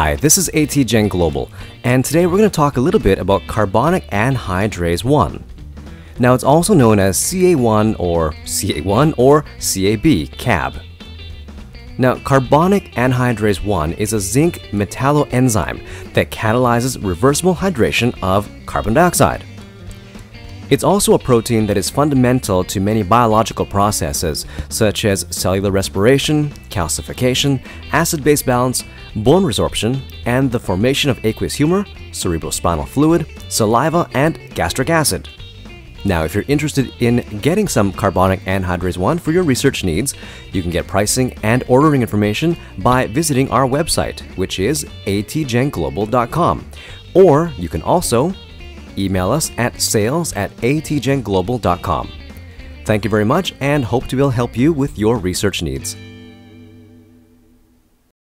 Hi, this is ATGen Global, and today we're going to talk a little bit about carbonic anhydrase 1. Now, it's also known as CA1 or CA1 or CAB, CAB. Now, carbonic anhydrase 1 is a zinc metalloenzyme that catalyzes reversible hydration of carbon dioxide. It's also a protein that is fundamental to many biological processes, such as cellular respiration, calcification, acid-base balance, bone resorption, and the formation of aqueous humor, cerebrospinal fluid, saliva, and gastric acid. Now, if you're interested in getting some carbonic anhydrase 1 for your research needs, you can get pricing and ordering information by visiting our website, which is atgenglobal.com. Or you can also email us at sales at atgenglobal.com. Thank you very much and hope to be able to help you with your research needs.